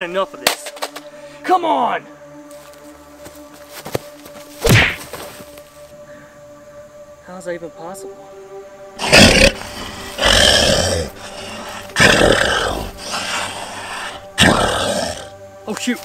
enough of this. Come on! How's that even possible? Oh shoot!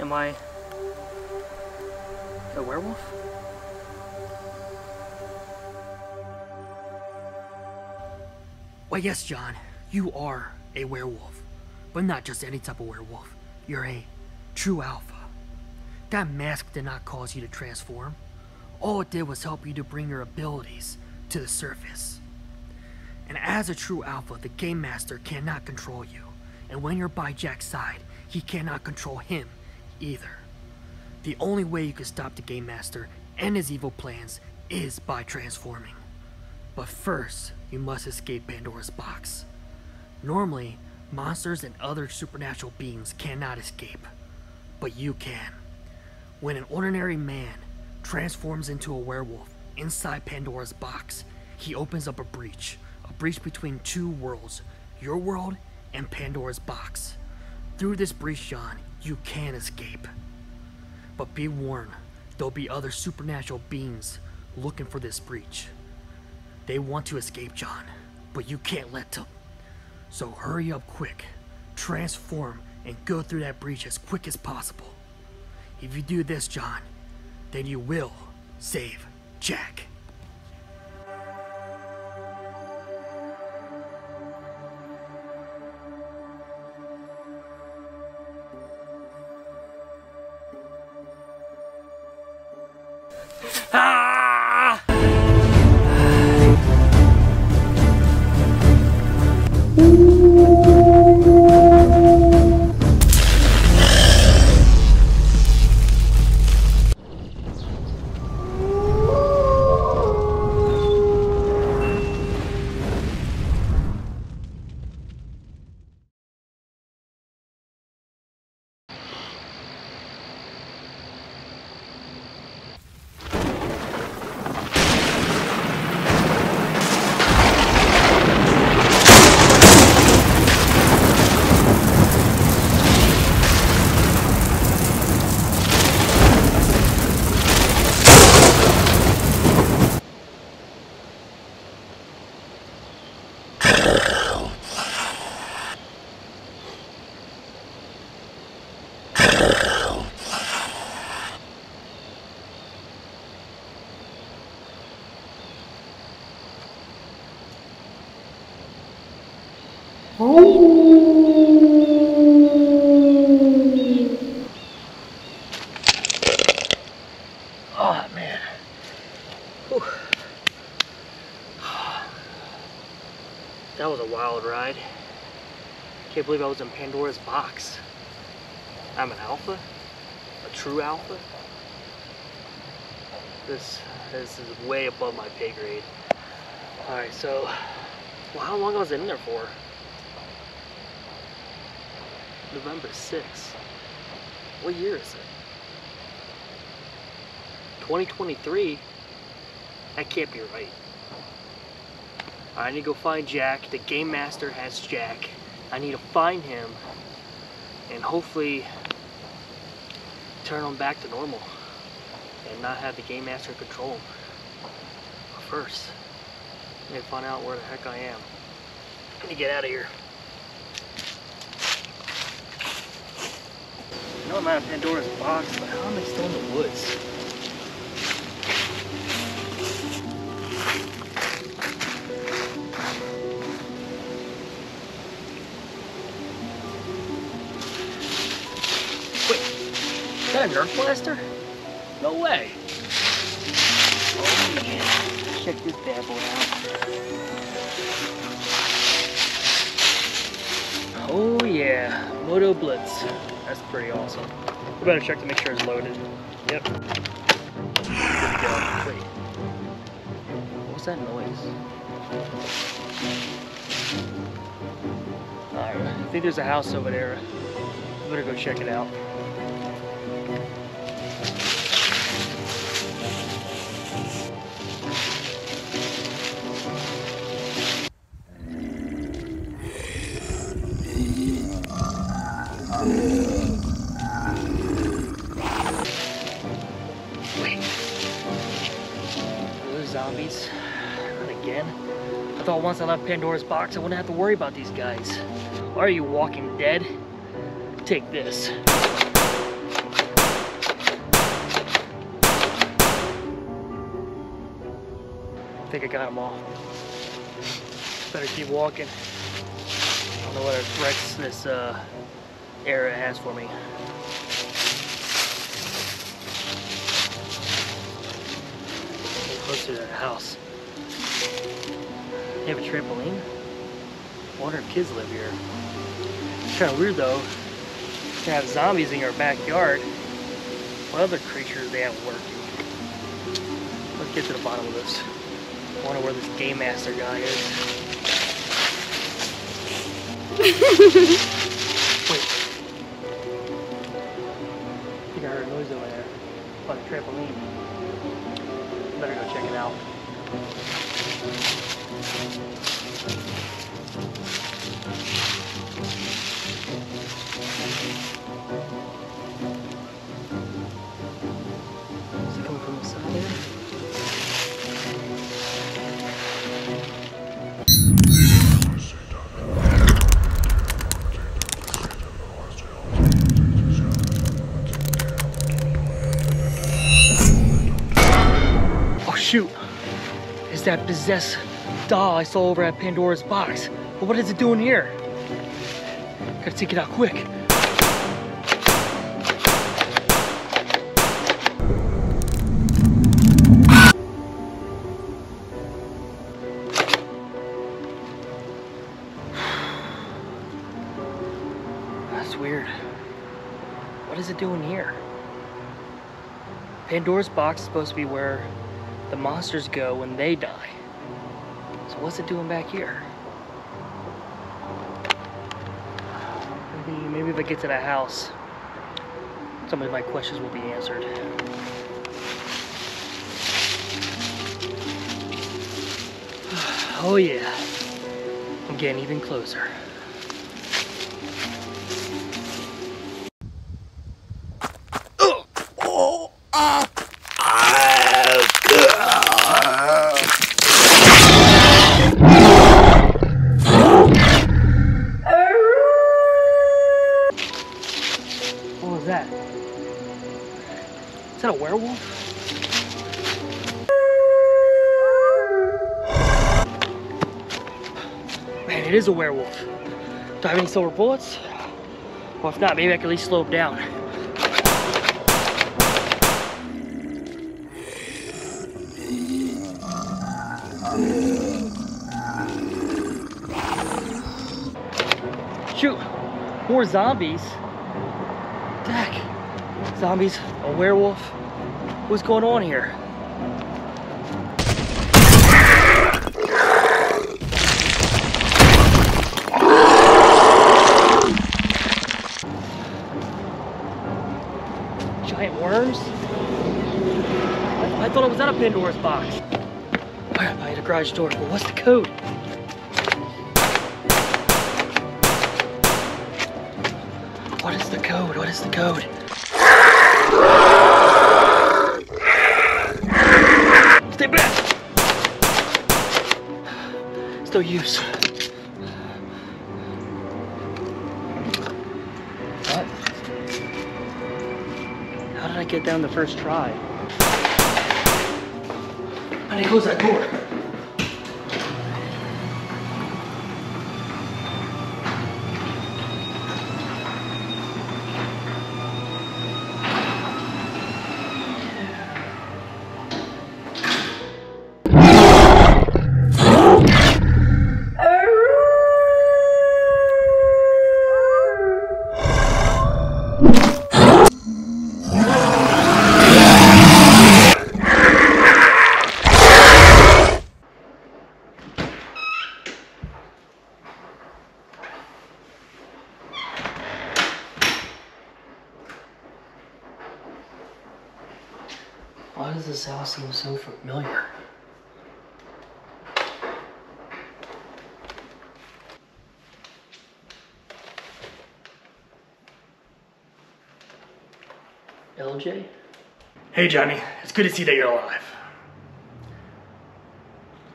Am I a werewolf? Why, yes, John, you are a werewolf. But not just any type of werewolf. You're a true alpha. That mask did not cause you to transform. All it did was help you to bring your abilities to the surface. And as a true alpha, the Game Master cannot control you. And when you're by Jack's side, he cannot control him either. The only way you can stop the Game Master and his evil plans is by transforming. But first, you must escape Pandora's box. Normally, monsters and other supernatural beings cannot escape, but you can. When an ordinary man transforms into a werewolf inside Pandora's box, he opens up a breach, a breach between two worlds, your world and Pandora's box. Through this breach, John, you can escape. But be warned, there'll be other supernatural beings looking for this breach. They want to escape, John, but you can't let them. So hurry up quick, transform, and go through that breach as quick as possible. If you do this, John, then you will save Jack. Ah! That was a wild ride. Can't believe I was in Pandora's box. I'm an alpha? A true alpha? This this is way above my pay grade. Alright, so well, how long I was in there for? November 6th. What year is it? 2023? That can't be right. I need to go find Jack. The Game Master has Jack. I need to find him and hopefully turn him back to normal and not have the game master control him. But first, I need to find out where the heck I am. I need to get out of here. I know I'm out of Pandora's box, but how am I still in the woods? Nerf blaster? No way. Oh yeah. Check this bad boy out. Oh yeah, Moto Blitz. That's pretty awesome. We better check to make sure it's loaded. Yep. Good to go. Wait. What was that noise? Alright, I think there's a house over there. Better go check it out. I left Pandora's box, I wouldn't have to worry about these guys. Are you walking dead? Take this. I think I got them all. Better keep walking. I don't know what threats this uh, area has for me. Get closer to the house. They have a trampoline? I wonder if kids live here. It's kind of weird though to have zombies in your backyard. What other creatures they have working? Let's get to the bottom of this. I wonder where this game master guy is. Wait. I think I heard a noise over there. On the trampoline. Better go check it out. Thank you. It's that possessed doll I saw over at Pandora's box. But what is it doing here? Gotta take it out quick. That's weird. What is it doing here? Pandora's box is supposed to be where the monsters go when they die. So what's it doing back here? Maybe, maybe if I get to the house, some of my questions will be answered. Oh yeah, I'm getting even closer. Is a werewolf. Do I have any silver bullets? Well, if not, maybe I can at least slow him down. Shoot! More zombies. Dak. Zombies, a werewolf. What's going on here? I, I out of Pandora's box. Alright, by the garage door, but what's the code? What is is the code? Stay back! Still use. What? How did I get down the first try? I close that door? Hey, Johnny. It's good to see that you're alive.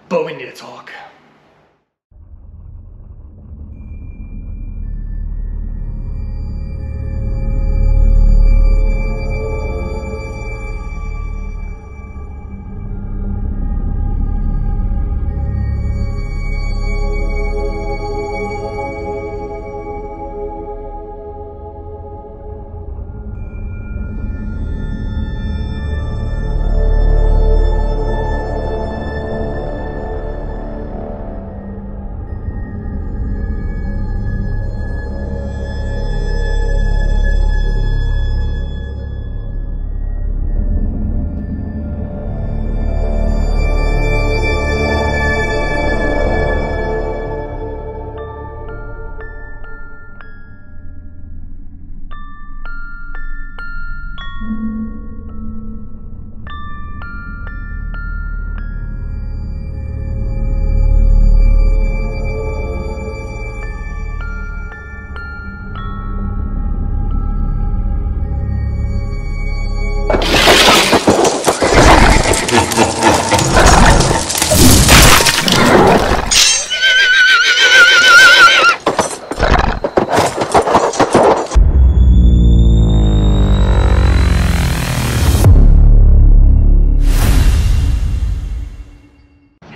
But we need to talk.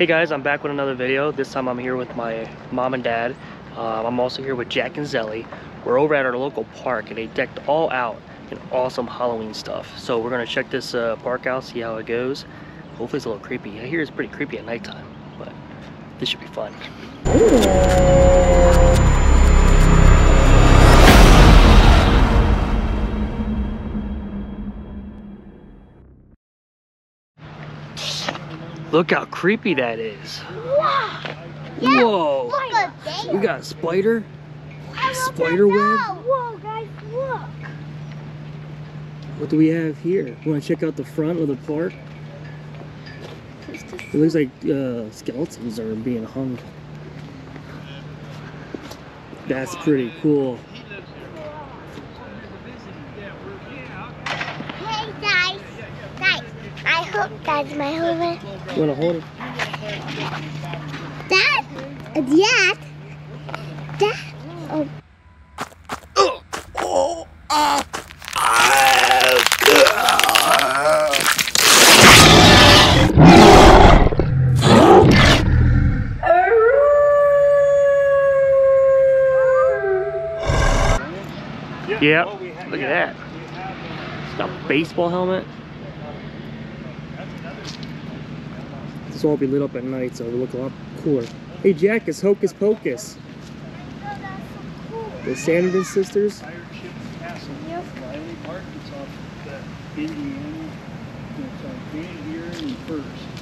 Hey guys, I'm back with another video. This time I'm here with my mom and dad. Um, I'm also here with Jack and Zelly. We're over at our local park and they decked all out in awesome Halloween stuff. So we're gonna check this uh, park out, see how it goes. Hopefully it's a little creepy. I hear it's pretty creepy at nighttime, but this should be fun. Look how creepy that is. Wow. Yeah, Whoa. We got a spider. Spider web? Whoa, guys, look. What do we have here? Want to check out the front of the park? It looks like uh, skeletons are being hung. That's pretty cool. Hey, guys. Guys, I hope that's my home. You want to hold it? That, that, that. Oh. Yep. Look at that. It's got a baseball helmet. Will all be lit up at night, so it'll look a lot cooler. Hey Jack, it's Hocus Pocus. The Sanderson sisters. It's.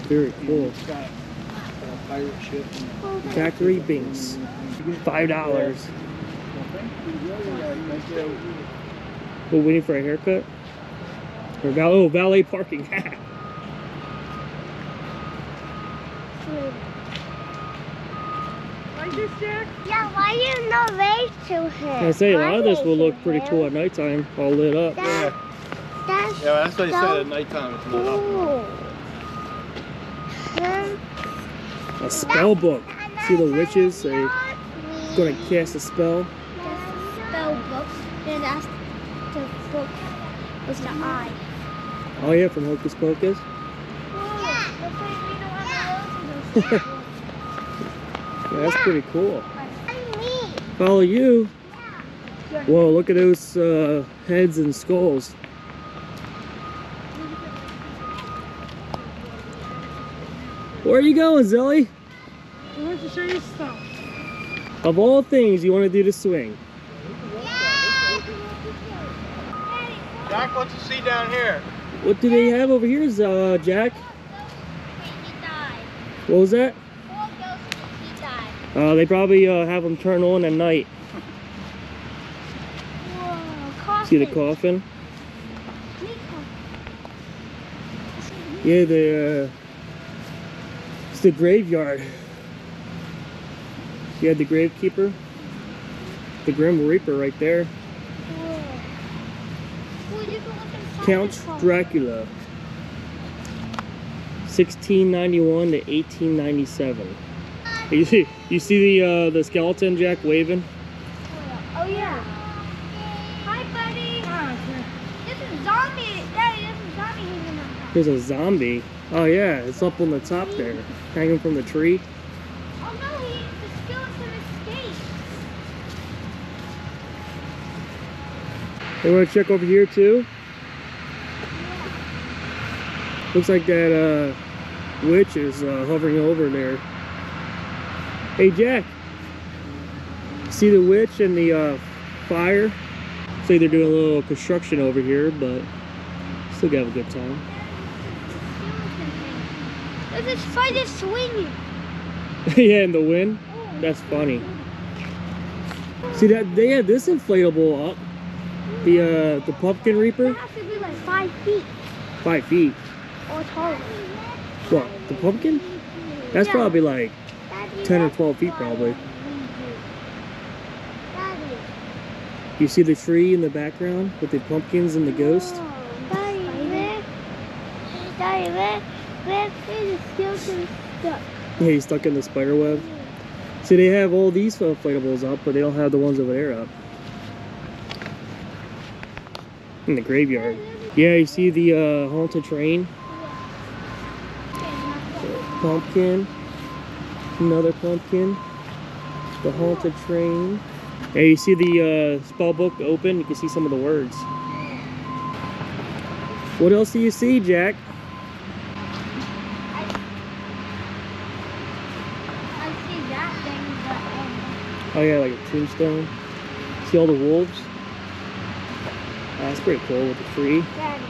Very cool. It's pirate ship Binx. Five dollars. We're waiting for a haircut. Or val oh, valet parking. Like this, Jack? Yeah, why you not race to him? I say a lot of this will look pretty to cool him? at nighttime, all lit up. That, that's Yeah, that's what he so said at nighttime. It's lit up. cool. A spell book. See the witches? They Not gonna cast a spell. spell book. Then that's the book is the eye. Oh yeah, from Hocus Pocus. Yeah, that's pretty cool. Follow you. Whoa, look at those uh, heads and skulls. Where are you going, Zilly? I want to show you stuff. Of all things, you want to do the swing. Jack, what's you see down here? What do they have over here, uh, Jack? What was that? Uh, they probably uh, have them turn on at night. See the coffin? Yeah, the uh, it's the graveyard. You had the gravekeeper, the Grim Reaper right there. Count Dracula, 1691 to 1897. You see, you see the uh, the skeleton Jack waving? Oh yeah. Hi, buddy. This is zombie. Daddy, this is zombie hanging on. There's a zombie. Oh yeah, it's up on the top there, hanging from the tree. Oh no, he, the skeleton escaped. They want to check over here too. Looks like that uh, witch is uh, hovering over there. Hey Jack, see the witch and the uh, fire? Like they're doing a little construction over here, but still got a good time. A spider swinging. yeah, in the wind. That's funny. See that they had this inflatable up. The uh, the pumpkin It reaper, has to be like five feet five feet. Or taller. What? The pumpkin? That's Yeah. probably like Daddy, 10 or 12 feet probably. Daddy. You see the tree in the background with the pumpkins and the ghost? Daddy, where? Daddy, where? Where is the skeleton stuck? Yeah, he's stuck in the spider web. See, they have all these inflatables up, but they don't have the ones over there up. In the graveyard. Yeah, you see the uh, haunted train? Pumpkin. Another pumpkin. The haunted train. Yeah, you see the uh, spell book open? You can see some of the words. What else do you see, Jack? I see that thing, but um, Oh yeah, like a tombstone. See all the wolves? Oh, that's pretty cool with the tree. Daddy,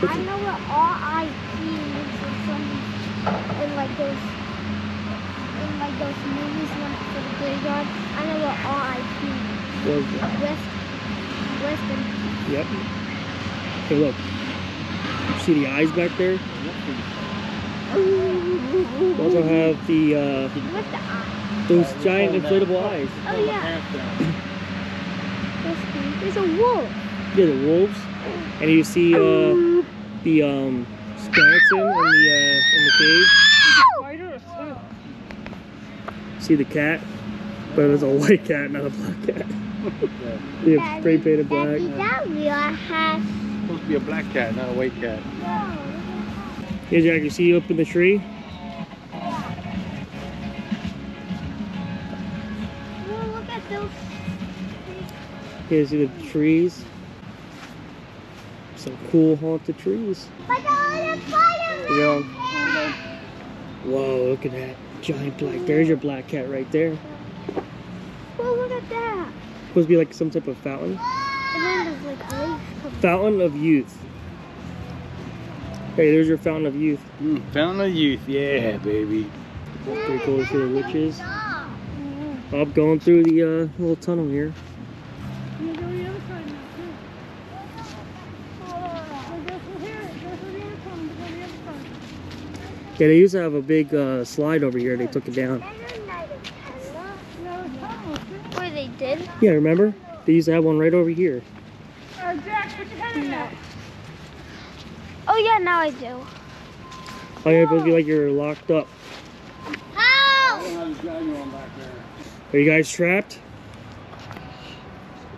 What's I know what all some in like those in like those movies when it's for the graveyard. I know what RIP means. What is it? Rest, rest in peace. Yep. Hey, look. See the eyes back there? We also have the uh, What's the eye? those giant inflatable eyes. Oh yeah, there's, there's a wolf. Yeah, the wolves. And you see uh, the um, skeleton in the uh, in the cave. Spiders, too. See the cat, but it's a white cat, not a black cat. yeah, spray painted black. Daddy, that real has supposed to be a black cat, not a white cat. no. Yeah, Jack, you see you up in the tree? Well, look at those. Yeah, you see the trees? Some cool haunted trees. But the other spider You know? Whoa, look at that giant black. There's your black cat right there. Well, look at that. Supposed to be like some type of fountain. And then there's like. Fountain of youth. Hey, there's your fountain of youth. Mm, Fountain of Youth, yeah, baby. Pretty cool to see the witches. I'm going through the uh, little tunnel here. You go the other side now, too. Well, go through here, go through the other tunnel, go the other side. Yeah, they used to have a big uh, slide over here. They took it down. Yeah, remember? They used to have one right over here. Uh, Jack, put your head in No. Oh yeah, now I do. Oh, yeah, it'll be like you're locked up. Help! Are you guys trapped?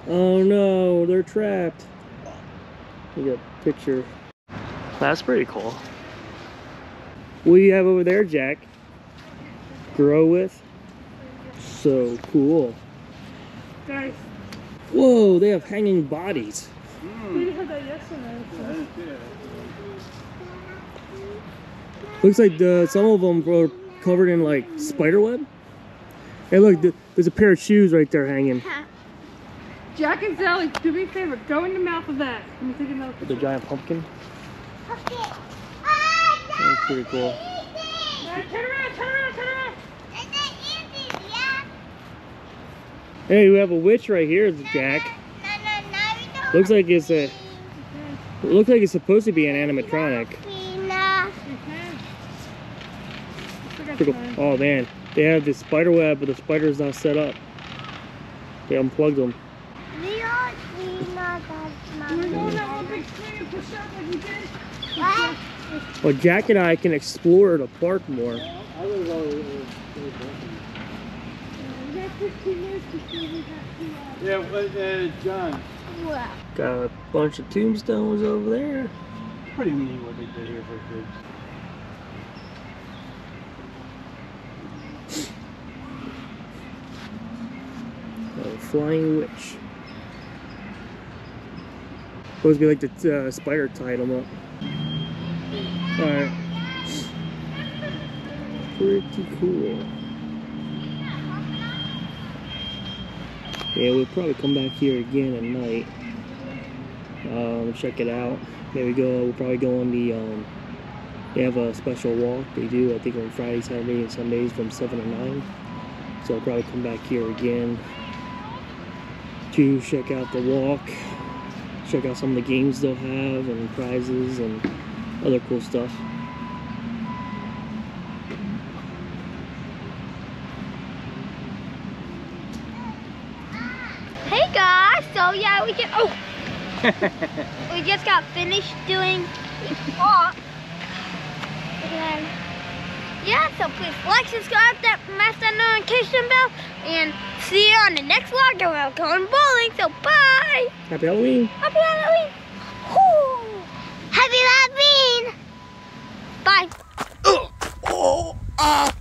Oh no, they're trapped. We got that picture. That's pretty cool. What do you have over there, Jack? Grow with? So cool. Guys, Whoa, they have hanging bodies. Hmm. we had that yesterday. Looks like the, some of them were covered in like spider web. Hey, look, th- there's a pair of shoes right there hanging. Jack and Sally, do me a favor. Go in the mouth of that. Let me take another With the giant pumpkin. Okay. That's pretty cool. Alright, turn around, turn around, turn around. Hey, we have a witch right here, Jack. Looks like it's a. Looks like it's supposed to be an animatronic. You can. I forgot Pretty to cool. Oh man, they have this spider web, but the spider's not set up. They unplugged them. You wanna go on that one big swing and push up like we did? Well, Jack and I can explore the park more. We got 15 minutes before we have to, Yeah, but, uh, John, Got a bunch of tombstones over there. pretty neat what they did here for kids. A flying witch. Supposed to be like the uh, spider tied them up. Alright. Pretty cool. Yeah, we'll probably come back here again at night. Um, check it out. Maybe go, we'll probably go on the, um, they have a special walk they do, I think on Friday, Saturday, and Sundays from 7 to 9. So I'll probably come back here again to check out the walk, check out some of the games they'll have and prizes and other cool stuff. Hey guys, so yeah, we can. Oh, we just got finished doing walk. And yeah, so please like, subscribe, that smash that notification bell, and see you on the next vlog. And we're going bowling. So bye. Happy Halloween! Happy Halloween. Woo. Happy Halloween. Bye. It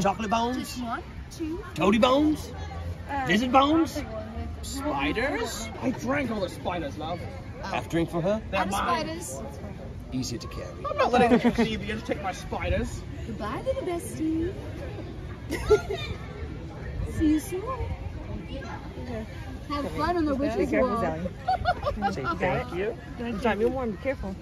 chocolate bones, Just one, two, toady bones, uh, lizard bones. I'll take one. Spiders? I drank all the spiders, love. Half drink for her? They're mine. spiders. Easier to carry. I'm not letting you deviants take my spiders. Goodbye, little bestie. See you soon. Have fun on the witch's wall. Say thank you. Time, you're warm. Be careful.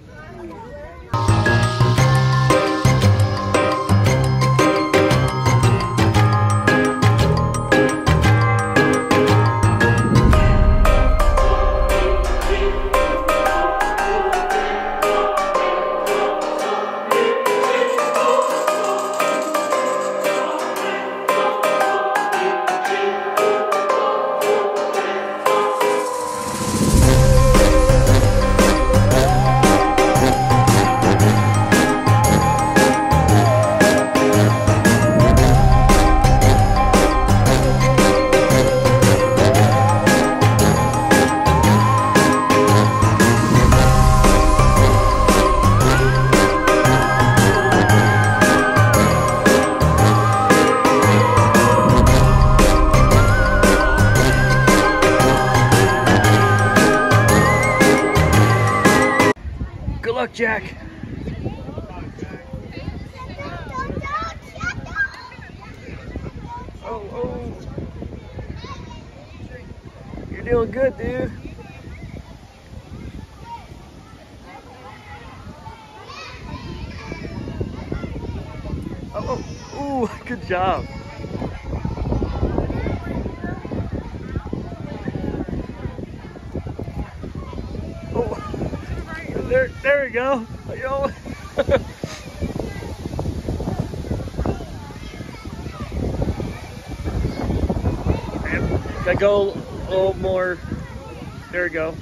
Jack. Oh, oh. You're doing good, dude. Oh, oh, ooh, good job. Oh, there, there we go. Yo. Gotta go a little more. There we go.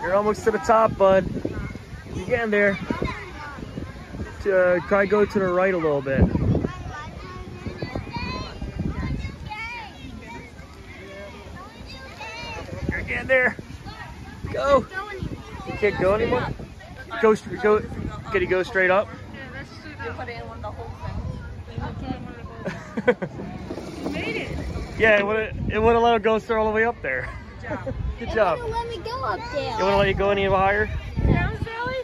You're almost to the top, bud. You're getting there. Uh, try go to the right a little bit. You're getting there. Go. You can't go anymore. Go, go. Can you go straight up? Made it. yeah, it would it would have let it go all the way up there. Good job. Let me go up there. You want to let you go any higher? Down, Sally.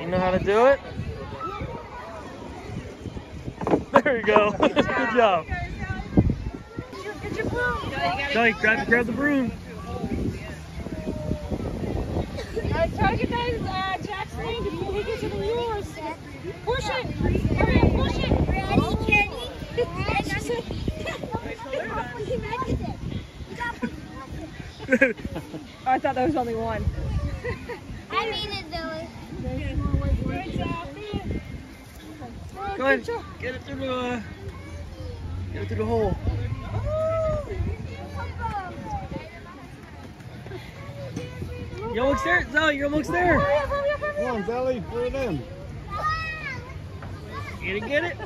You know how to do it? There you go. Good job. Get your broom. Shelly, grab, grab the broom. Uh, try to get that uh, Jack's thing before he gets it in yours. Push it. Hurry up, push it. Ready, Kenny? I thought there was only one. I mean it, Zoe. Go ahead. Get it through the, uh, get it through the hole. You're almost there. Zoe, you're almost there. Come on, Zelly, put it in. You didn't get it?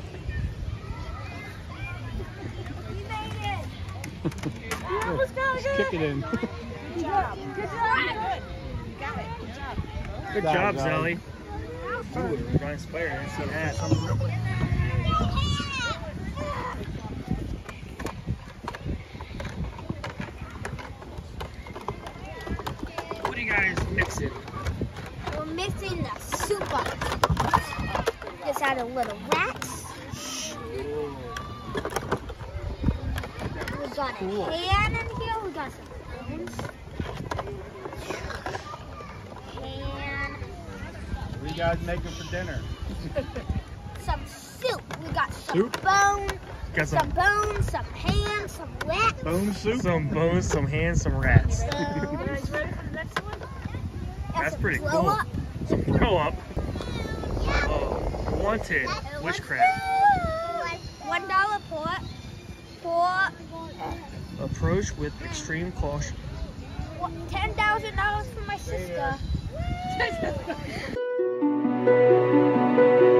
Just kick it in. Good job. Good job. Good Got it, job, got Zoe. it. Ooh, Brian Spider, I didn't see that. What are you guys mixing? We're mixing the soup up. Just add a little rats. We got a Cool. pan in here. We got some bones. Pan. What are you guys making for dinner? Some soup. We got some Soup? bone. Got Some some bones, some ham, some rats. Bone soup? some bones, some hands, some rats. Bones. Ready for the next one? That's pretty blow cool. Up. Some throw up. Oh, wanted witchcraft. One dollar for for Approach with extreme caution. ten thousand dollars for my sister.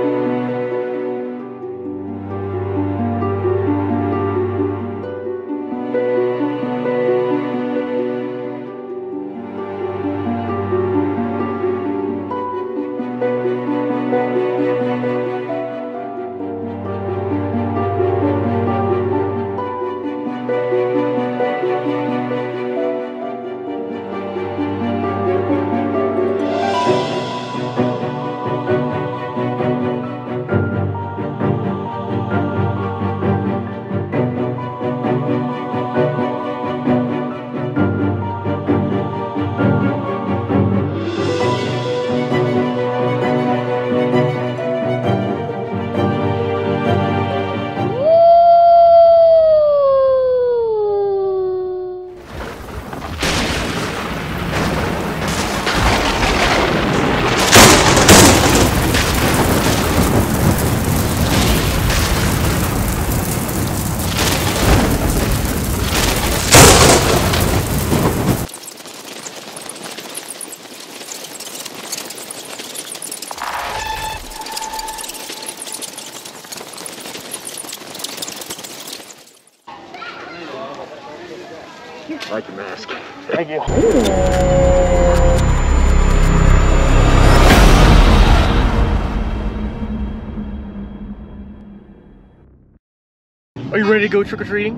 trick or treating?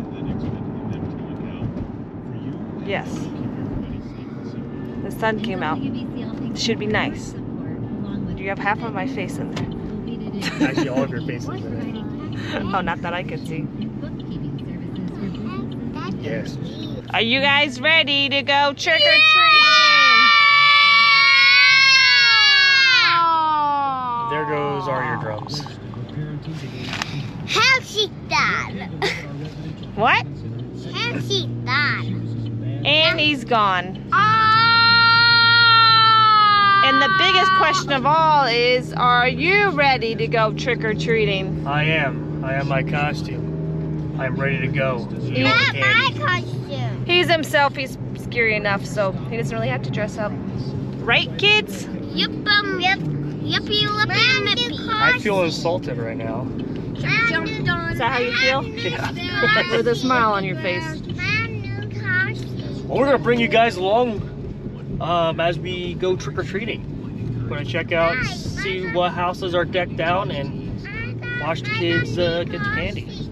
Yes. The sun came out. It Should be nice. You have half of my face in there. Actually, all of your faces in there. Oh, not that I could see. Yes. Are you guys ready to go trick or treating? Yeah! There goes our eardrums. How's she done? What? How's she done? And he's gone. Oh! And the biggest question of all is, are you ready to go trick or treating? I am. I am my costume. I'm ready to go. You want Not my costume. He's himself. He's scary enough, so he doesn't really have to dress up. Right, kids? Yep, um, yep. Yippee, lippy, nippy. I feel insulted right now. Jumped on. Is that how you feel? Yeah. With a smile on your face. My new costume. Well, we're gonna bring you guys along um, as we go trick or treating. We're gonna check out, see what houses are decked out, and watch the kids uh, get the candy.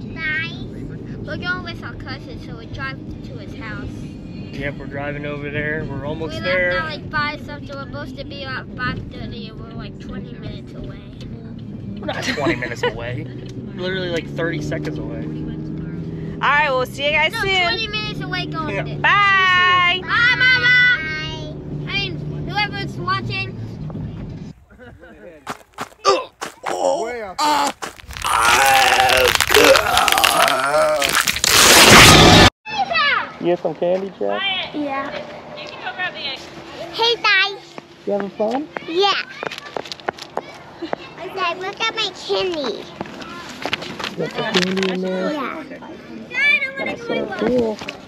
We're going with our cousin, so we drive to his house. Yep, we're driving over there. We're we almost left there. at like 5 something. We're supposed to be at 5.30 and we're like 20 minutes away. We're not 20 minutes away. Literally like 30 seconds away. All right, we'll see you guys No, soon. 20 minutes away going Yeah. there. Bye. Bye, Mama! I mean, whoever's watching. You get some candy, Jack? Yeah. You can go grab the egg. Hey, guys. You having fun? Yeah. Dad, look at my candy. Got the candy in there? Yeah. Dad, I want to go Cool.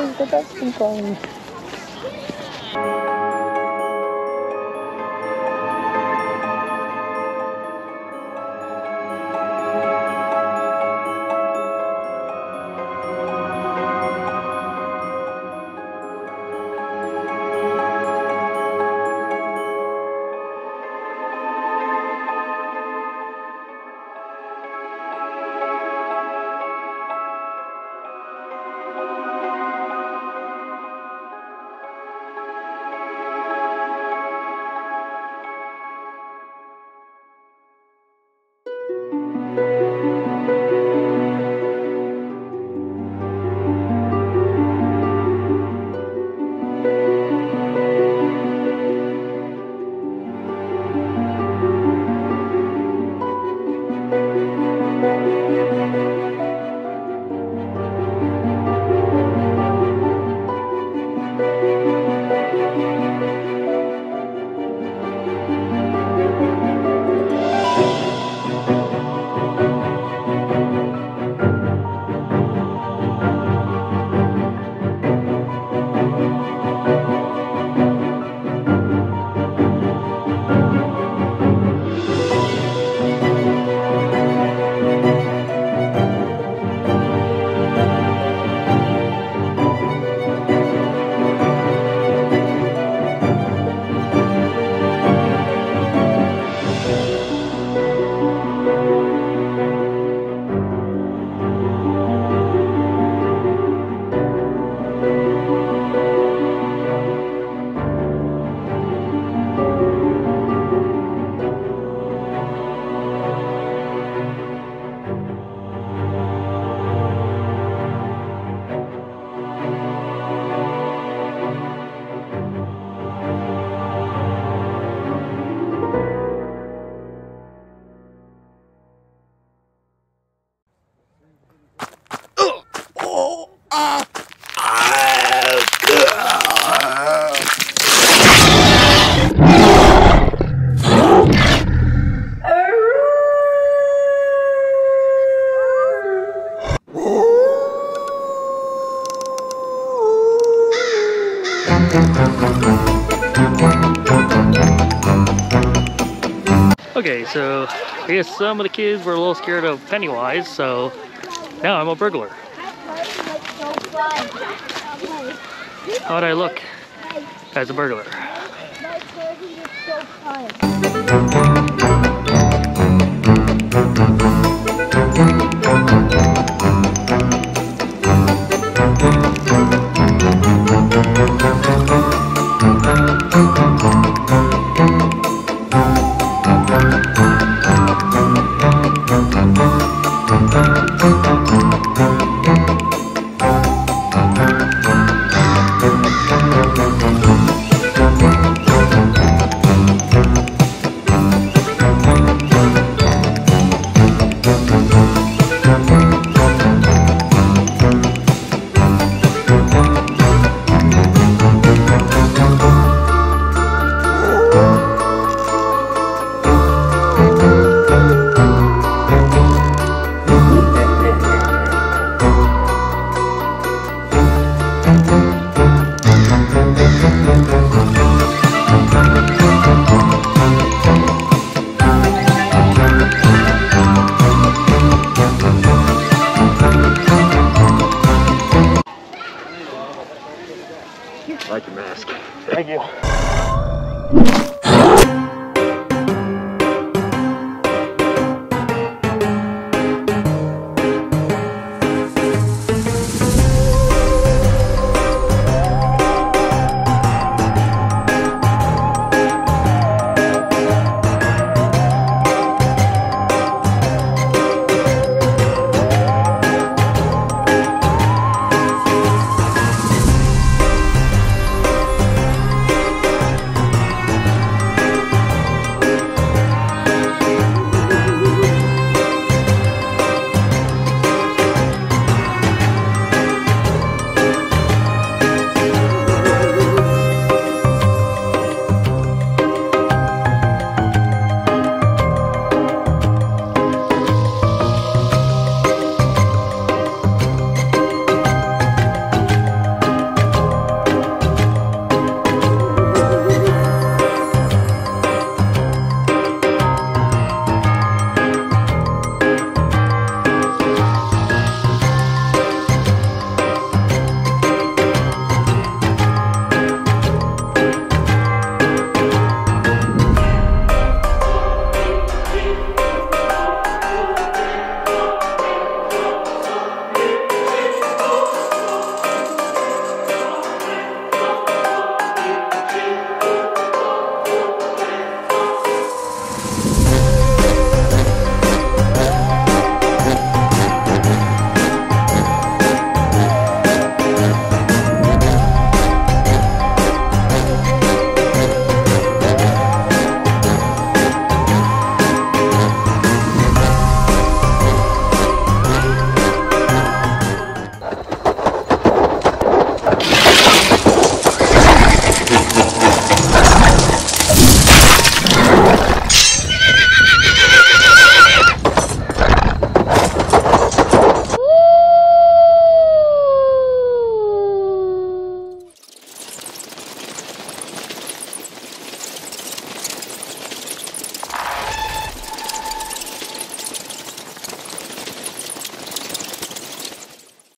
Fun videos, the best I some of the kids were a little scared of Pennywise, so now I'm a burglar. How'd I look as a burglar? My so fun.